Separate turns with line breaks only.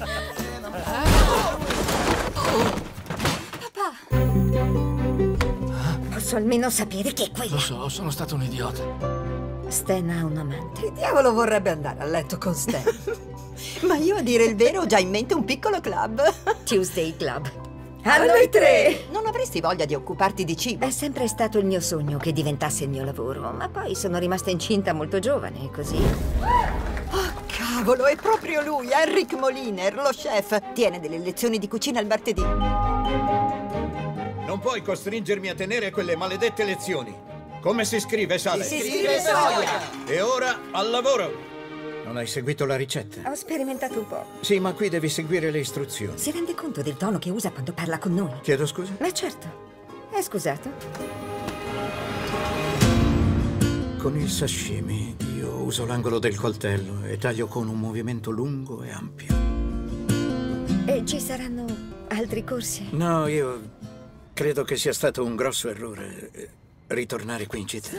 Papà! Posso almeno sapere che è quella?
Lo so, sono stato un idiota.
Stan ha un amante.
Che diavolo vorrebbe andare a letto con Stan? Ma io a dire il vero ho già in mente un piccolo club.
Tuesday Club. A, a noi, noi tre!
Non avresti voglia di occuparti di cibo?
È sempre stato il mio sogno che diventasse il mio lavoro, ma poi sono rimasta incinta molto giovane, così...
Cavolo, è proprio lui, Henrik Moliner, lo chef. Tiene delle lezioni di cucina il martedì.
Non puoi costringermi a tenere quelle maledette lezioni. Come si scrive, Sale?
Si scrive soia!
E ora al lavoro! Non hai seguito la ricetta?
Ho sperimentato un po'.
Sì, ma qui devi seguire le istruzioni.
Si rende conto del tono che usa quando parla con noi?
Chiedo scusa?
Ma certo. È scusato?
Con il sashimi uso l'angolo del coltello e taglio con un movimento lungo e ampio.
E ci saranno altri corsi?
No, io credo che sia stato un grosso errore eh, ritornare qui in città.